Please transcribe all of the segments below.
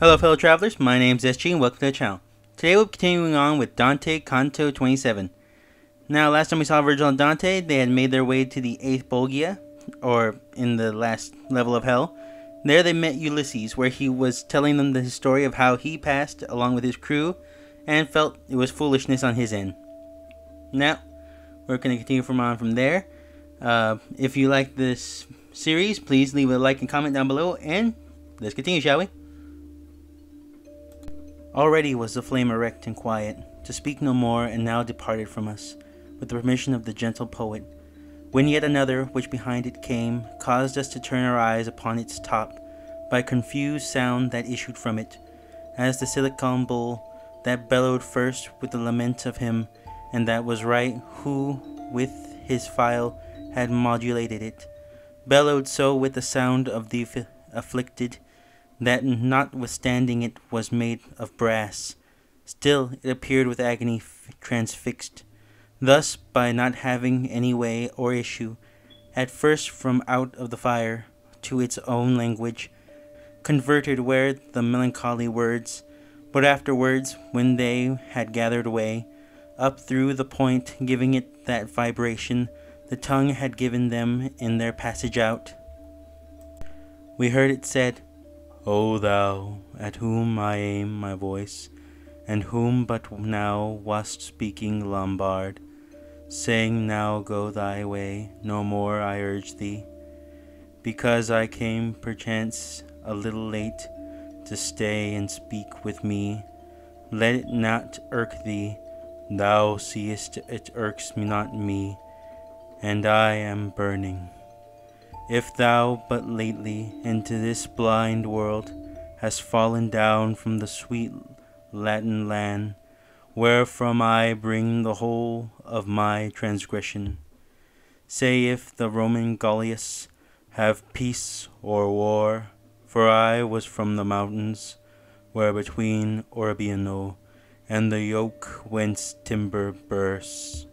Hello, fellow travelers. My name is SG, and welcome to the channel. Today we'll be continuing on with Dante Canto 27. Now, last time we saw Virgil and Dante, they had made their way to the 8th Bolgia, or in the last level of hell. There they met Ulysses, where he was telling them the story of how he passed along with his crew and felt it was foolishness on his end. Now, we're going to continue from on from there. Uh, if you like this series, please leave a like and comment down below, and let's continue, shall we? Already was the flame erect and quiet, to speak no more, and now departed from us, with the permission of the gentle poet, when yet another, which behind it came, caused us to turn our eyes upon its top, by a confused sound that issued from it, as the Sicilian bull that bellowed first with the lament of him, and that was right, who, with his file, had modulated it, bellowed so with the sound of the afflicted, that notwithstanding it was made of brass, still it appeared with agony transfixed. Thus, by not having any way or issue, at first from out of the fire, to its own language, converted where the melancholy words, but afterwards, when they had gathered away, up through the point giving it that vibration the tongue had given them in their passage out, we heard it said, O thou, at whom I aim my voice, and whom but now wast speaking Lombard, saying now go thy way, no more I urge thee, because I came perchance a little late to stay and speak with me, let it not irk thee, thou seest it irks not me, and I am burning. If thou but lately into this blind world hast fallen down from the sweet Latin land, wherefrom I bring the whole of my transgression, say if the Romagnuoli have peace or war, for I was from the mountains, where between Urbino and the yoke whence Tiber bursts.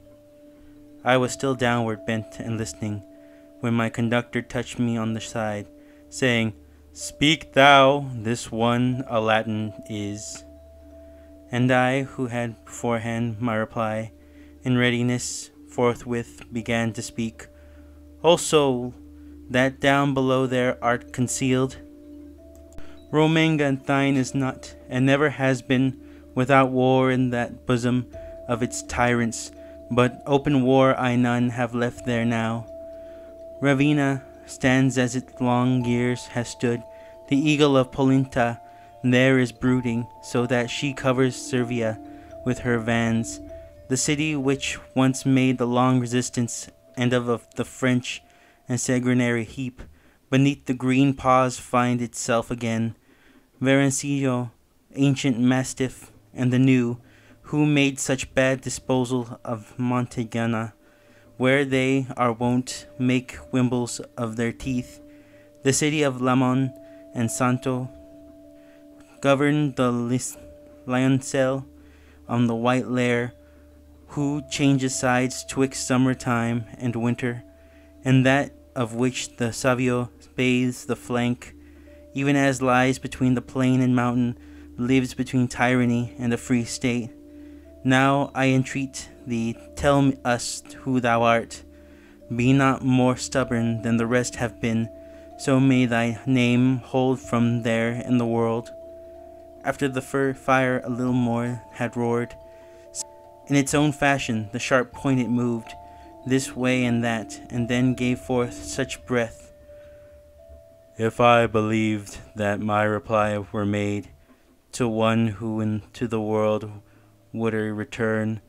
I was still downward bent and listening when my conductor touched me on the side, saying, Speak thou, this one a Latin is. And I, who had beforehand my reply in readiness, forthwith began to speak. Also, that down below there art concealed. Romagna thine is not, and never has been, without war in that bosom of its tyrants, but open war I none have left there now. Ravenna stands as it long years has stood. The eagle of Polenta there is brooding, so that she covers Cervia with her vans. The city which once made the long resistance and of the French and sanguinary heap, beneath the green paws find itself again. Verencillo, ancient mastiff, and the new, who made such bad disposal of Montagana, where they are wont make wimbles of their teeth. The city of Lamon and Santo govern the lioncel on the white lair, who changes sides twixt summer time and winter, and that of which the Savio bathes the flank, even as lies between the plain and mountain, lives between tyranny and a free state. Now I entreat thee, tell us who thou art. Be not more stubborn than the rest have been, so may thy name hold from there in the world. After the fir fire a little more had roared, in its own fashion the sharp point it moved, this way and that, and then gave forth such breath. If I believed that my reply were made to one who into the world would return,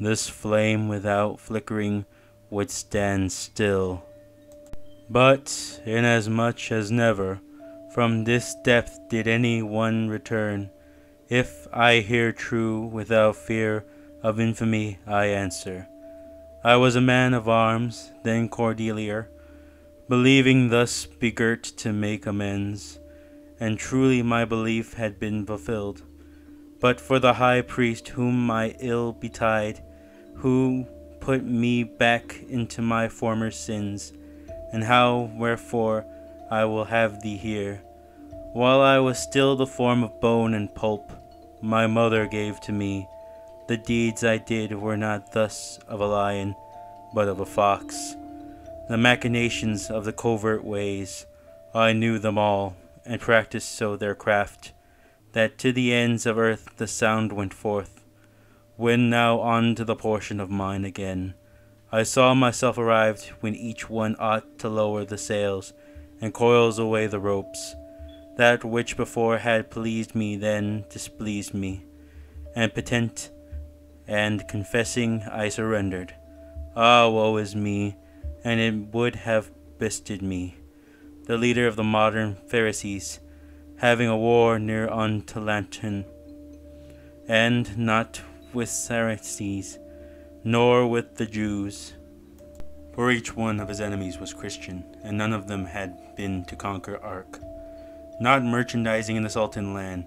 this flame without flickering would stand still. But inasmuch as never from this depth did any one return, if I hear true without fear of infamy, I answer. I was a man of arms, then Cordelier, believing thus begirt to make amends, and truly my belief had been fulfilled but for the high priest whom my ill betide, who put me back into my former sins, and how wherefore I will have thee here. While I was still the form of bone and pulp, my mother gave to me. The deeds I did were not thus of a lion, but of a fox. The machinations of the covert ways, I knew them all, and practiced so their craft, that to the ends of earth the sound went forth. When now on to the portion of mine again, I saw myself arrived when each one ought to lower the sails, and coils away the ropes. That which before had pleased me then displeased me, and patent and confessing I surrendered. Ah, woe is me, and it would have bested me, the leader of the modern Pharisees, having a war near unto Lateran, and not with Saracens, nor with the Jews. For each one of his enemies was Christian, and none of them had been to conquer Acre. Not merchandising in the Sultan land,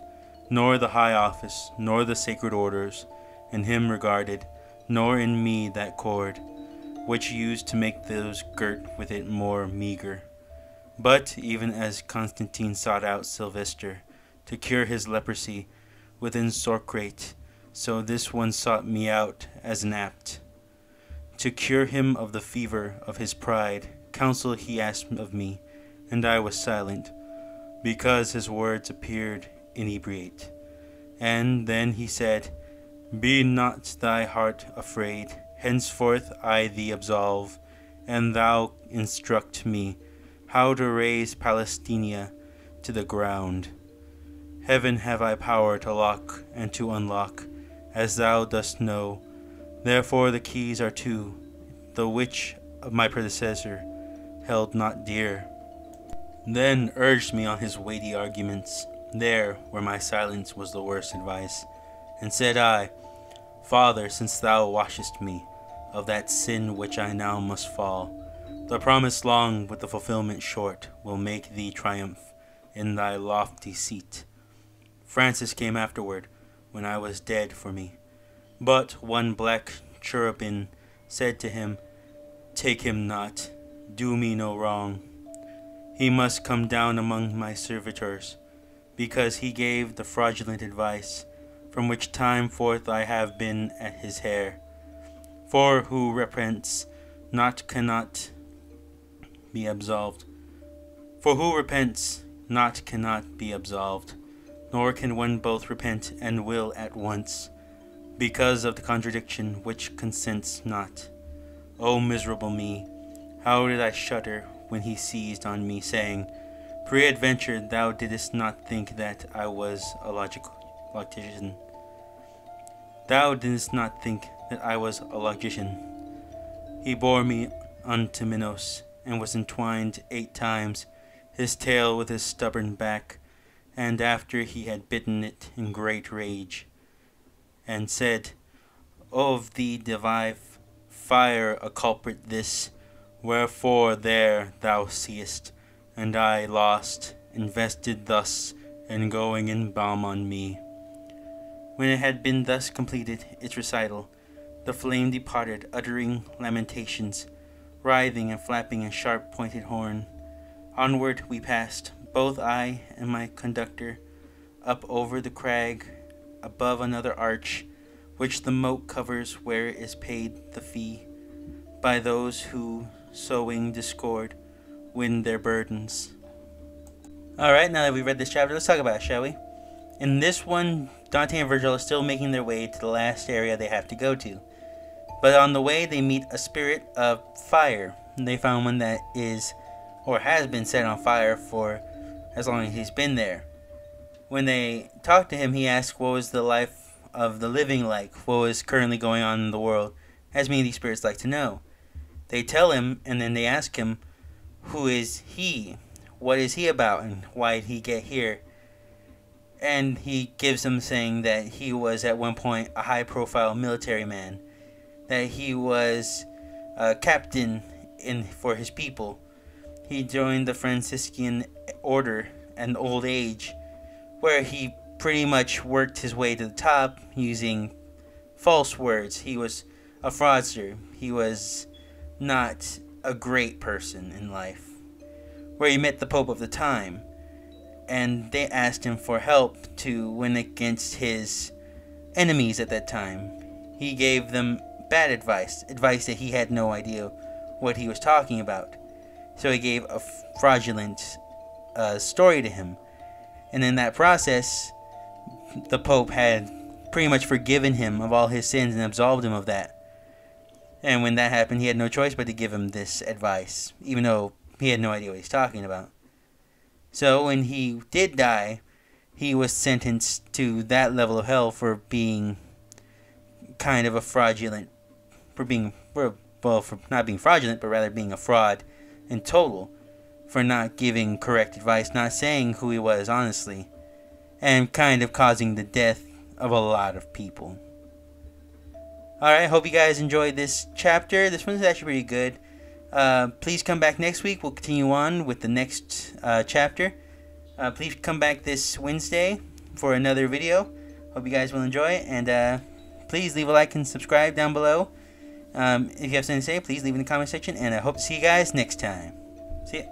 nor the high office, nor the sacred orders, in him regarded, nor in me that cord, which used to make those girt with it more meagre. But even as Constantine sought out Sylvester to cure his leprosy within Soracte, so this one sought me out as an apt. To cure him of the fever of his pride, counsel he asked of me, and I was silent, because his words appeared inebriate. And then he said, Be not thy heart afraid, henceforth I thee absolve, and thou instruct me how to raze Palestrina to the ground. Heaven have I power to lock and to unlock, as thou dost know. Therefore the keys are two, the which of my predecessor held not dear. Then urged me on his weighty arguments, there where my silence was the worst advice, and said I, Father, since thou washest me of that sin which I now must fall, the promise long with the fulfillment short will make thee triumph in thy lofty seat. Francis came afterward, when I was dead for me. But one black cherubin said to him, Take him not, do me no wrong. He must come down among my servitors, because he gave the fraudulent advice, from which time forth I have been at his hair. For who repents not cannot be absolved. For who repents not cannot be absolved, nor can one both repent and will at once, because of the contradiction which consents not. O miserable me, how did I shudder when he seized on me, saying, Peradventure thou didst not think that I was a logical logician. Thou didst not think that I was a logician. He bore me unto Minos, and was entwined eight times, his tail with his stubborn back, and after he had bitten it in great rage, and said, Of thee divine fire a culprit this, wherefore there thou seest, and I lost, invested thus, and going in balm on me. When it had been thus completed its recital, the flame departed, uttering lamentations, writhing and flapping a sharp pointed horn. Onward we passed, both I and my conductor, up over the crag, above another arch, which the moat covers where is paid the fee by those who, sowing discord, win their burdens. Alright, now that we've read this chapter, let's talk about it, shall we? In this one, Dante and Virgil are still making their way to the last area they have to go to. But on the way, they meet a spirit of fire. They found one that is, or has been set on fire for as long as he's been there. When they talk to him, he asks what was the life of the living like, what was currently going on in the world, as many of these spirits like to know. They tell him, and then they ask him, who is he? What is he about, and why did he get here? And he gives them saying that he was at one point a high profile military man that he was a captain in for his people. He joined the Franciscan order at old age, where he pretty much worked his way to the top using false words. He was a fraudster. He was not a great person in life. Where he met the Pope of the time. and they asked him for help to win against his enemies at that time. He gave them bad advice, advice that he had no idea what he was talking about. So he gave a fraudulent uh, story to him. And in that process, the Pope had pretty much forgiven him of all his sins and absolved him of that. And when that happened, he had no choice but to give him this advice, even though he had no idea what he's talking about. So when he did die, he was sentenced to that level of hell for being kind of a fraudulent, for being, for, well, for not being fraudulent, but rather being a fraud in total, for not giving correct advice, not saying who he was honestly, and kind of causing the death of a lot of people. Alright, hope you guys enjoyed this chapter. This one's actually pretty good. Uh, please come back next week. We'll continue on with the next uh, chapter. Uh, please come back this Wednesday for another video. Hope you guys will enjoy it. And uh, please leave a like and subscribe down below. Um, if you have something to say, please leave in the comment section. And I hope to see you guys next time. See ya.